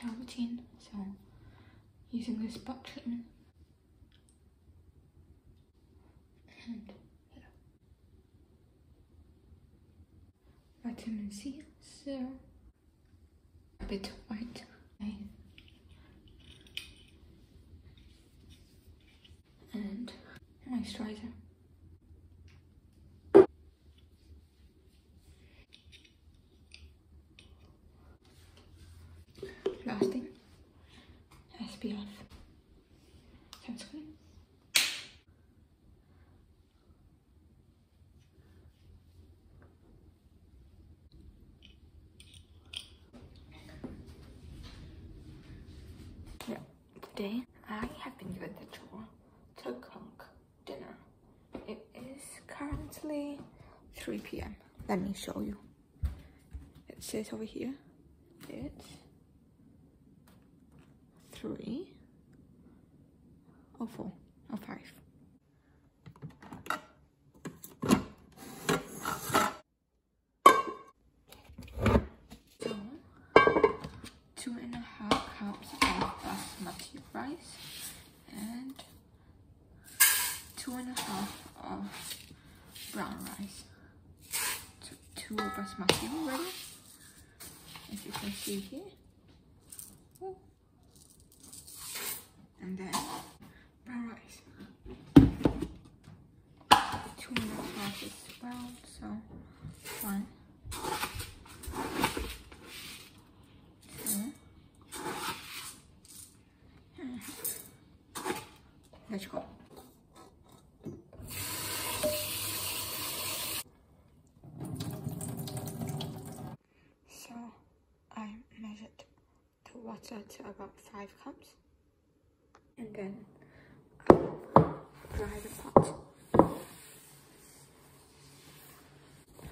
keratin, so using this button and yeah. vitamin C, so a bit white. Okay. And moisturizer. Today, I have been given the tour to cook dinner. It is currently 3 p.m. Let me show you. It says over here, it's 3 or 4 or 5. And a half of brown rice. So two basmati already, as you can see here. And then brown rice. Two and a half is well, so one, let's go. So I measured the water to about five cups and then I'll dry the pot.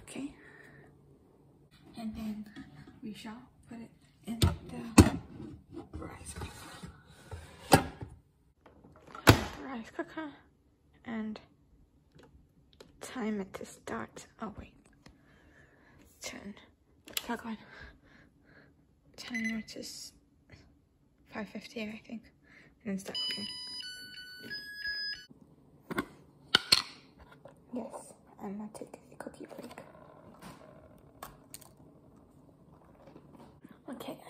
Okay, and then we shall put it in the rice cooker. Rice cooker and time it to start. Oh wait, turn plug on. Timer to 550, I think and start cooking. Yes, I'm gonna take a cookie break.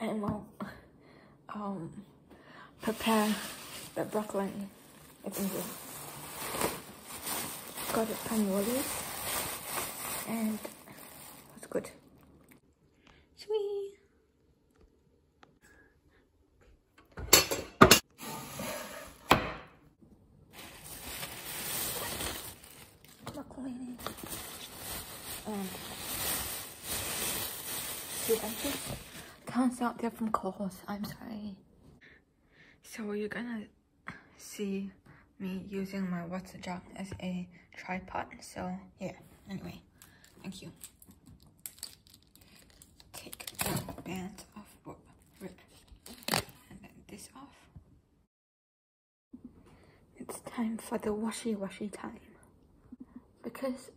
I will um prepare the broccoli. It's in here. Got it panoli and it's good. Sweet. cleaning and two. Turns out they're from Coles. I'm sorry. So you're gonna see me using my water jug as a tripod. So yeah. Anyway, thank you. Take the band off, rip, and then this off. It's time for the washy washy time because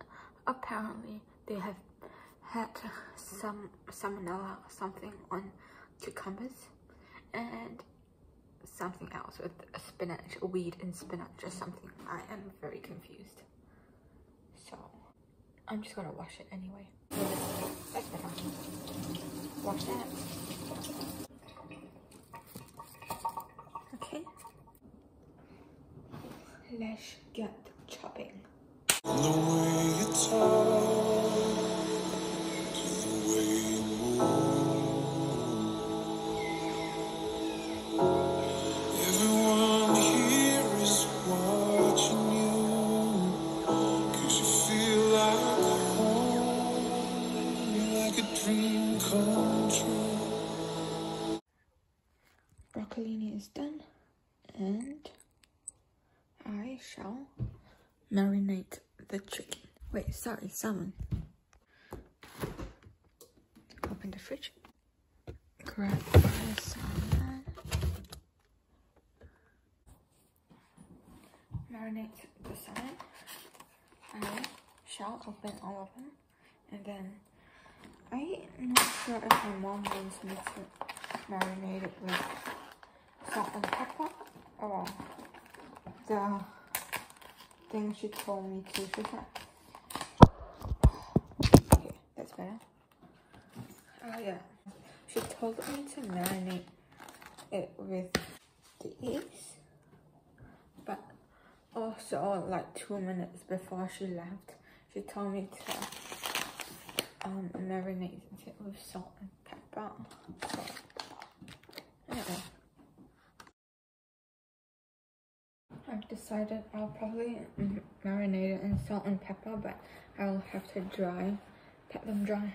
apparently they have had some salmonella something on cucumbers and something else with spinach, weed and spinach or something. I am very confused. So I'm just gonna wash it anyway. Wash that. Okay. Let's get like a dream come true. broccolini is done and I shall marinate the chicken. Wait, sorry, salmon. Open the fridge. Grab the salmon. Marinate the salmon. I shall open all of them and then I'm not sure if my mom wants me to marinate it with salt and pepper or the thing she told me to. Okay, that's better. Oh yeah, she told me to marinate it with the but also like two minutes before she left, she told me to um marinate it with salt and pepper. Anyway. I've decided I'll probably marinate it in salt and pepper, but I'll have to dry, pat them dry,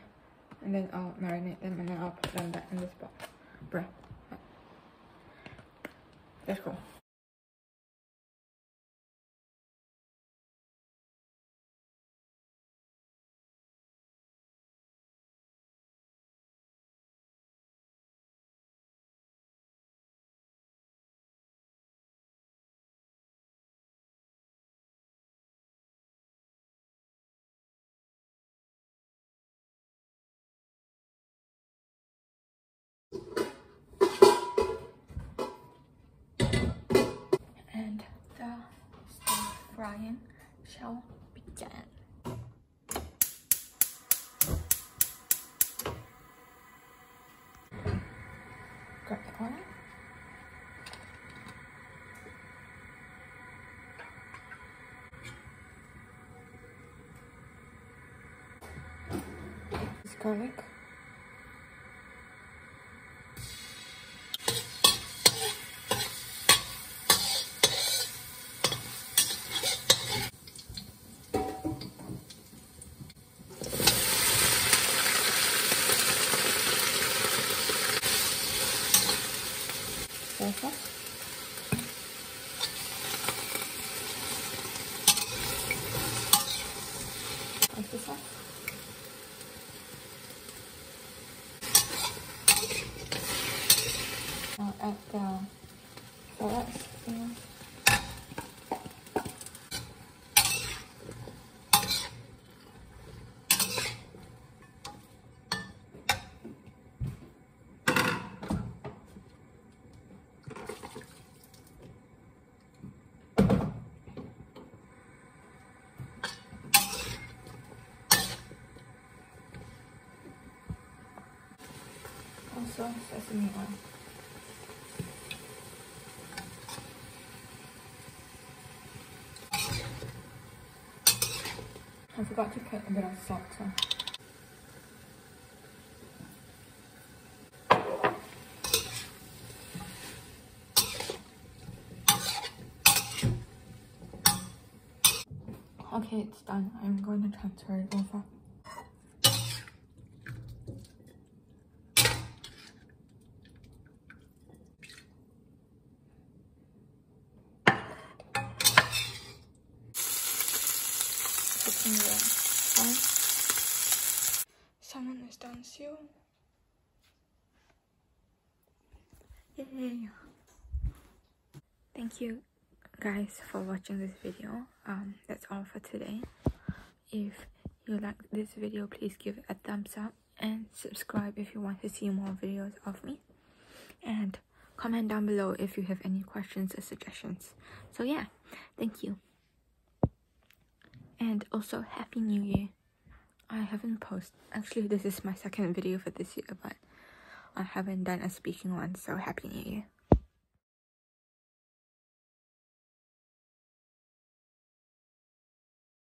and then I'll marinate them and then I'll put them back in this box. Bruh. Let's go. and frying shall begin. Grab the oil. This garlic. Also sesame oil. I forgot to put a bit of salt on. Okay, it's done. I'm going to transfer it over. Cooking the fine. Salmon is done too. Yay! Thank you guys for watching this video. Um, that's all for today. If you like this video, please give it a thumbs up and subscribe if you want to see more videos of me. And comment down below if you have any questions or suggestions. So yeah, thank you. And also happy new year. I haven't posted actually this is my second video for this year but I haven't done a speaking one so happy new year.